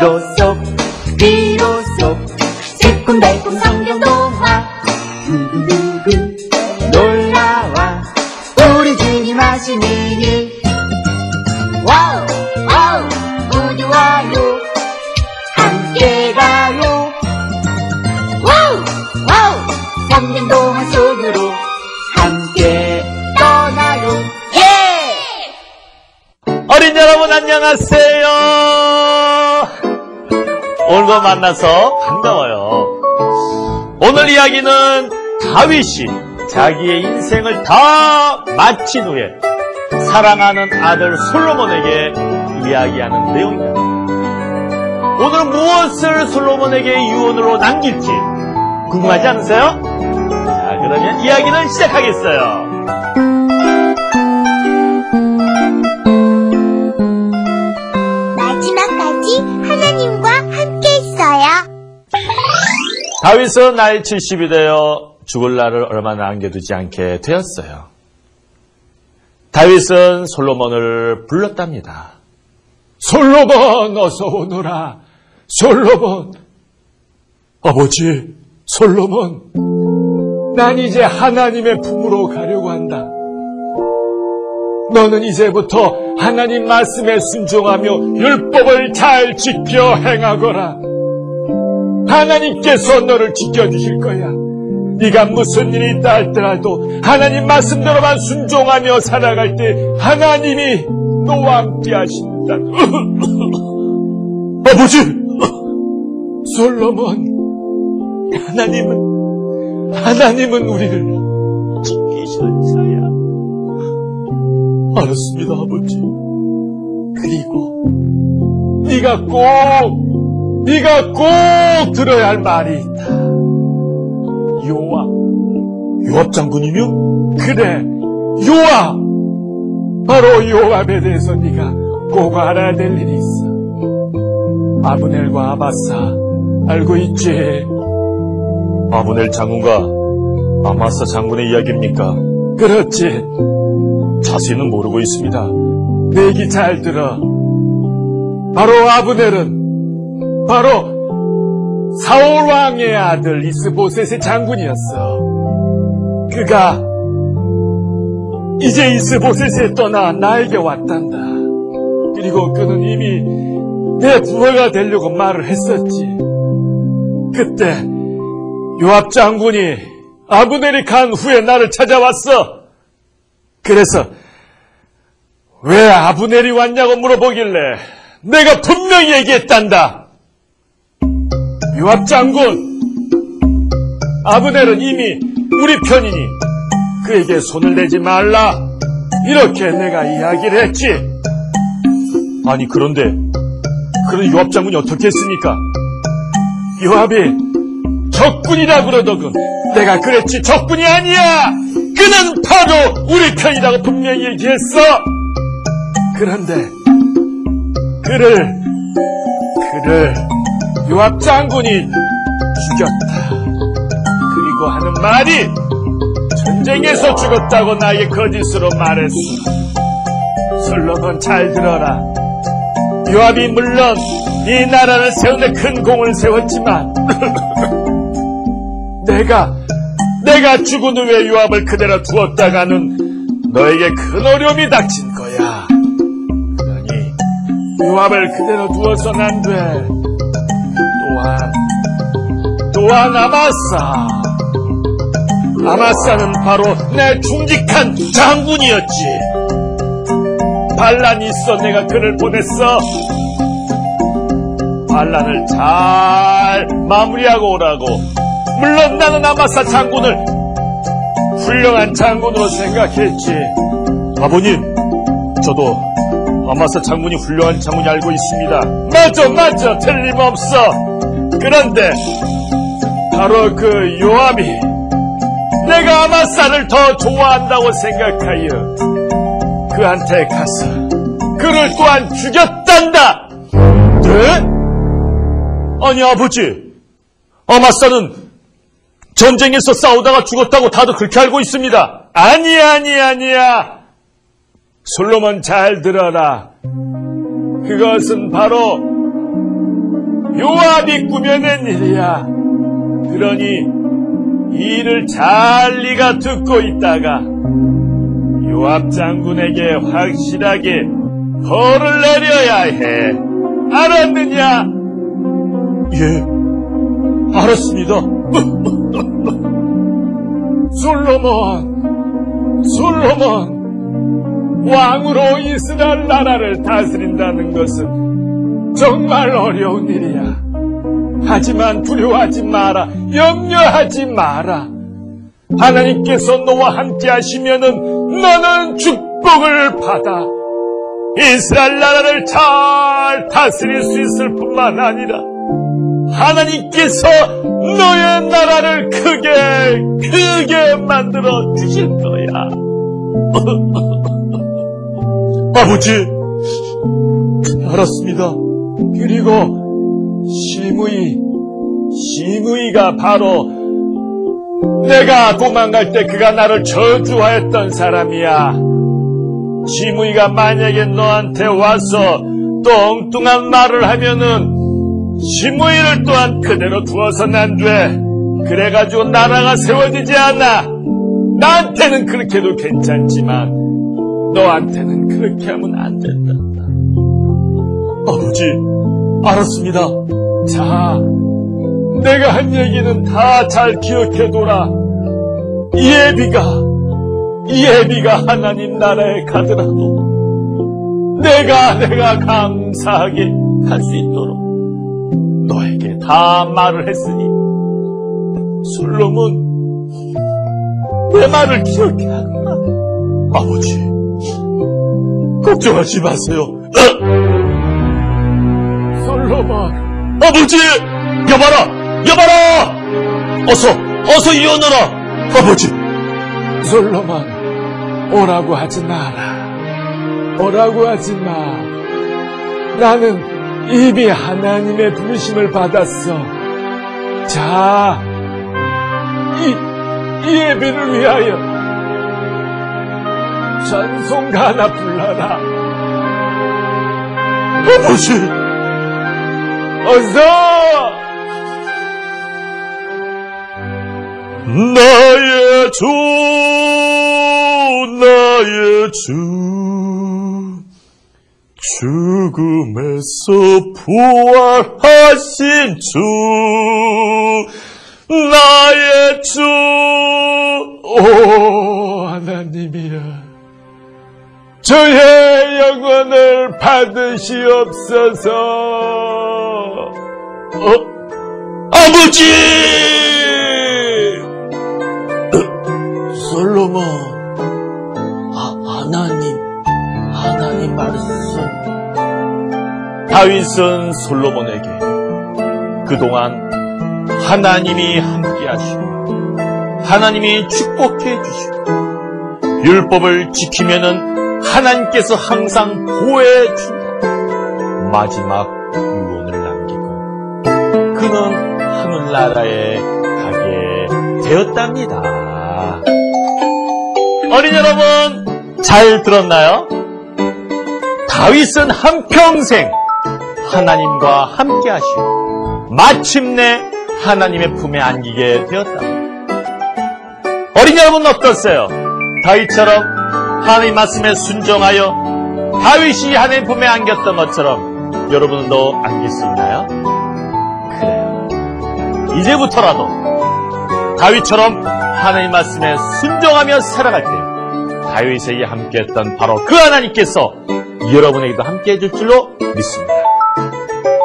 비로소 비로소 새콤달콤 오늘도 만나서 반가워요. 오늘 이야기는 다윗이 자기의 인생을 다 마친 후에 사랑하는 아들 솔로몬에게 이야기하는 내용입니다. 오늘은 무엇을 솔로몬에게 유언으로 남길지 궁금하지 않으세요? 자, 그러면 이야기를 시작하겠어요. 다윗은 나이 70이 되어 죽을 날을 얼마 남겨두지 않게 되었어요. 다윗은 솔로몬을 불렀답니다. 솔로몬 어서 오너라. 솔로몬. 아버지, 솔로몬. 난 이제 하나님의 품으로 가려고 한다. 너는 이제부터 하나님 말씀에 순종하며 율법을 잘 지켜 행하거라. 하나님께서 너를 지켜주실 거야. 네가 무슨 일이 있다 할지라도 하나님 말씀대로만 순종하며 살아갈 때 하나님이 너와 함께 하신다. 아버지! 솔로몬, 하나님은, 하나님은 우리를 지키셨어야. 알았습니다, 아버지. 그리고 네가 꼭 네가 꼭 들어야 할 말이 있다. 요압. 요압 장군이면? 그래, 요압! 바로 요압에 대해서 네가 꼭 알아야 될 일이 있어. 아브넬과 아마사, 알고 있지? 아브넬 장군과 아마사 장군의 이야기입니까? 그렇지. 자세히는 모르고 있습니다. 내 얘기 잘 들어. 바로 아브넬은 바로 사울 왕의 아들 이스보셋의 장군이었어. 그가 이제 이스보셋에 떠나 나에게 왔단다. 그리고 그는 이미 내 부하가 되려고 말을 했었지. 그때 요압 장군이 아브넬이 간 후에 나를 찾아왔어. 그래서 왜 아브넬이 왔냐고 물어보길래 내가 분명히 얘기했단다. 요압 장군, 아브넬은 이미 우리 편이니 그에게 손을 내지 말라. 이렇게 내가 이야기를 했지. 아니 그런데 그런 요압 장군이 어떻게 했습니까? 요압이 적군이라 그러더군. 내가 그랬지 적군이 아니야. 그는 바로 우리 편이라고 분명히 얘기했어. 그런데 그를 그를 요압 장군이 죽였다. 그리고 하는 말이 전쟁에서 죽었다고 나에게 거짓으로 말했어. 솔로몬 잘 들어라. 요압이 물론 이 나라를 세우는 큰 공을 세웠지만 내가 내가 죽은 후에 요압을 그대로 두었다가는 너에게 큰 어려움이 닥친 거야. 그러니 요압을 그대로 두어서는 안 돼. 또한 또한 아마사 아마사는 바로 내 충직한 장군이었지. 반란이 있어 내가 그를 보냈어. 반란을 잘 마무리하고 오라고. 물론 나는 아마사 장군을 훌륭한 장군으로 생각했지. 아버님, 저도 아마사 장군이 훌륭한 장군이 알고 있습니다. 맞아, 맞아, 틀림없어. 그런데 바로 그 요압이 내가 아마사를 더 좋아한다고 생각하여 그한테 가서 그를 또한 죽였단다. 네? 아니 아버지, 아마사는 전쟁에서 싸우다가 죽었다고 다들 그렇게 알고 있습니다. 아니야, 아니야, 아니야. 솔로몬 잘 들어라. 그것은 바로 요압이 꾸며낸 일이야. 그러니 이 일을 잘 네가 듣고 있다가 요압 장군에게 확실하게 벌을 내려야 해. 알았느냐? 예, 알았습니다. 솔로몬, 솔로몬, 왕으로 이스라엘 나라를 다스린다는 것은 정말 어려운 일이야. 하지만 두려워하지 마라. 염려하지 마라. 하나님께서 너와 함께 하시면은 너는 축복을 받아 이스라엘 나라를 잘 다스릴 수 있을 뿐만 아니라 하나님께서 너의 나라를 크게 크게 만들어 주실 거야. 아버지, 알았습니다. 그리고 시무이, 시무이가 바로 내가 도망갈 때 그가 나를 저주하였던 사람이야. 시무이가 만약에 너한테 와서 또 엉뚱한 말을 하면은 시무이를 또한 그대로 두어서는 안 돼. 그래가지고 나라가 세워지지 않아. 나한테는 그렇게도 괜찮지만 너한테는 그렇게 하면 안 된다. 아버지, 알았습니다. 자, 내가 한 얘기는 다 잘 기억해둬라. 예비가, 예비가 하나님 나라에 가더라도 내가, 내가 감사하게 할 수 있도록 너에게 다 말을 했으니 솔로몬 내 말을 기억해 하구나. 아버지, 걱정하지 마세요. 솔로몬, 아버지, 여봐라, 여봐라! 어서, 어서 이어너라, 아버지. 솔로몬, 오라고 하지 마라. 오라고 하지 마. 나는 이미 하나님의 부르심을 받았어. 자, 이, 이 예배를 위하여 전송가 하나 불러라. 아버지, 어서! 나의 주, 나의 주, 죽음에서 부활하신 주, 나의 주, 오, 하나님이여. 저의 영혼을 받으시옵소서. 어? 아버지! 솔로몬, 아, 하나님, 하나님 말씀. 다윗은 솔로몬에게 그동안 하나님이 함께 하시고 하나님이 축복해 주시고 율법을 지키면은 하나님께서 항상 보호해 준다. 마지막 그는 하늘나라에 가게 되었답니다. 어린 여러분 잘 들었나요? 다윗은 한평생 하나님과 함께 하시고 마침내 하나님의 품에 안기게 되었다. 어린 여러분 어떻어요? 다윗처럼 하나님 말씀에 순종하여 다윗이 하나님 품에 안겼던 것처럼 여러분도 안길 수 있나요? 그래요. 이제부터라도 다윗처럼 하나님 말씀에 순종하며 살아갈 때 다윗에게 함께했던 바로 그 하나님께서 여러분에게도 함께 해 줄 줄로 믿습니다.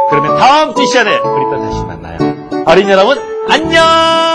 그러면 다음 주 시간에 우리 또 다시 만나요. 어린 여러분 안녕!